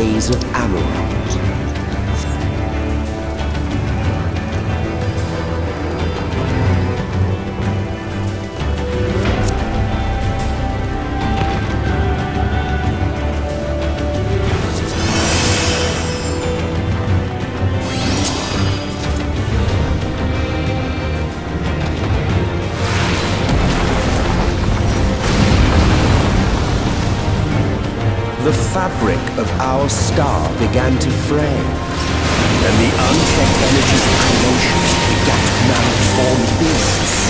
days of amor. Fabric of our star began to fray, and the unchecked energies of creation began to malform beasts.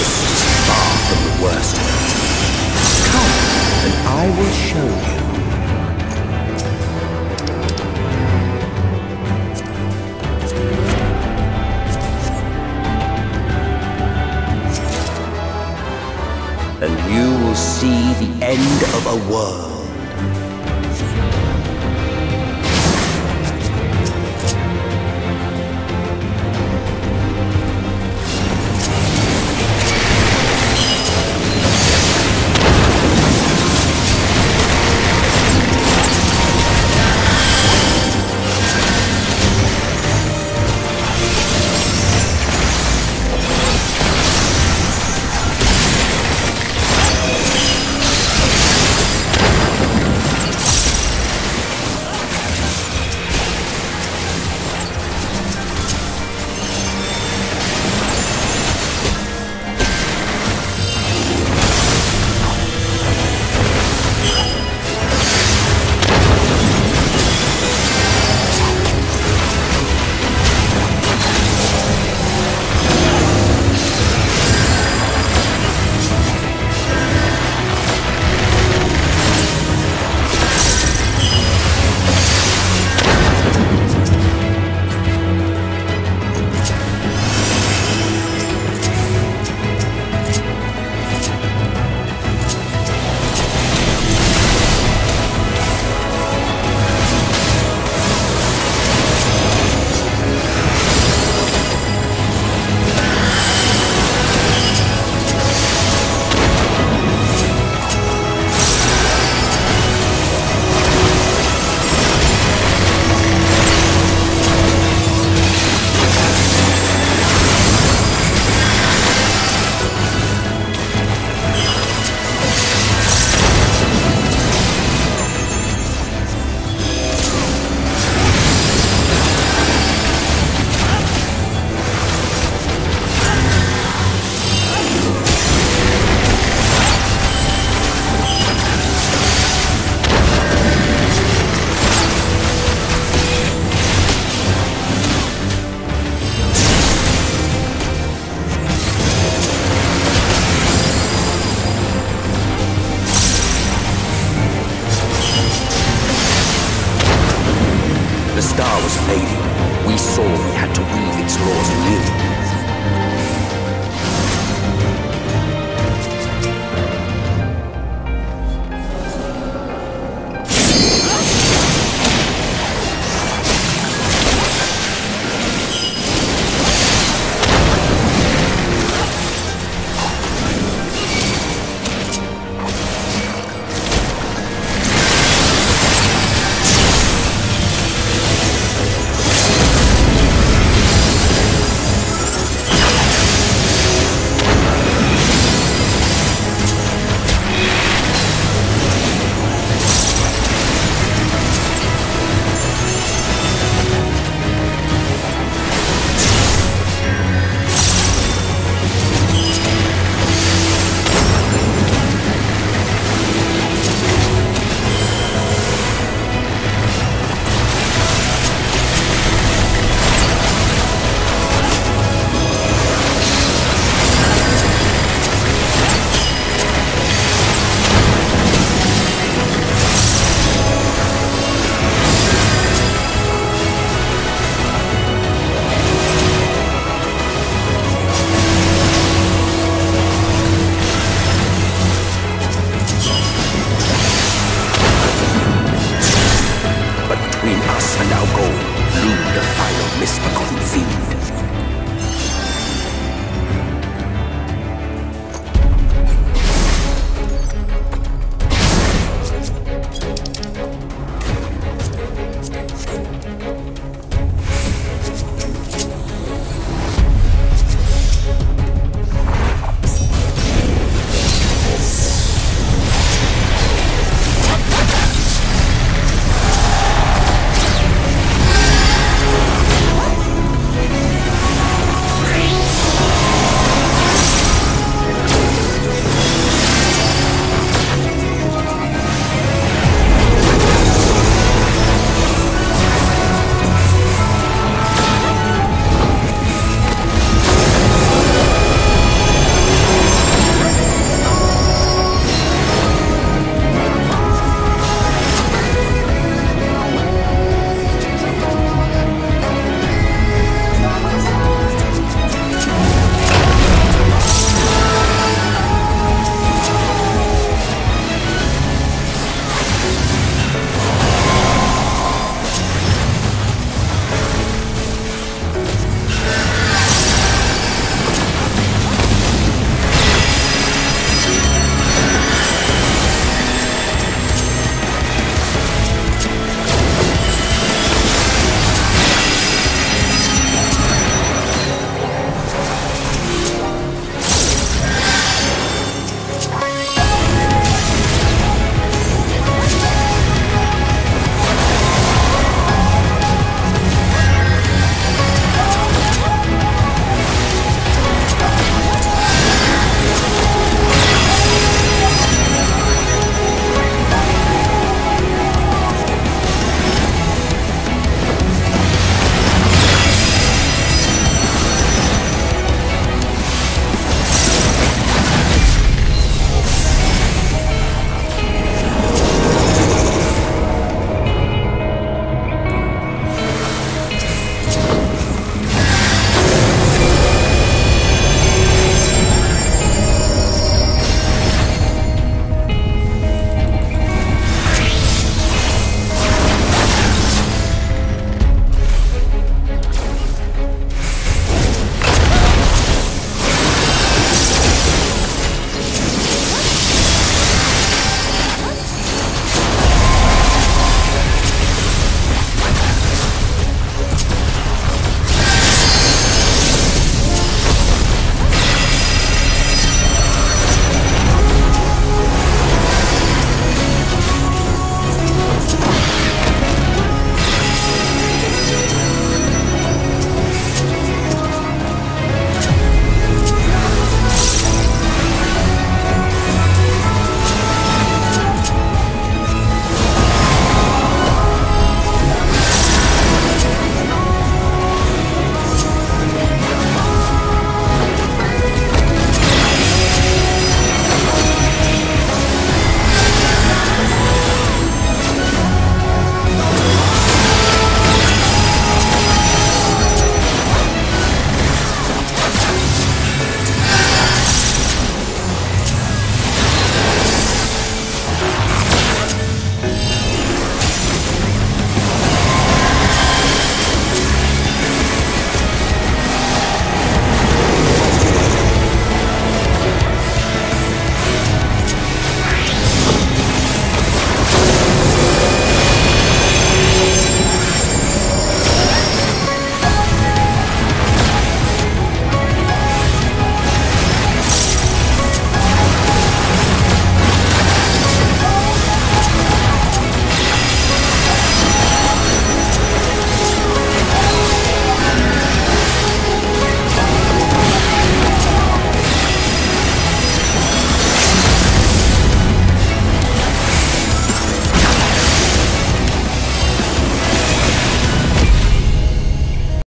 This is far from the worst. Come, and I will show you. And you will see the end of a world.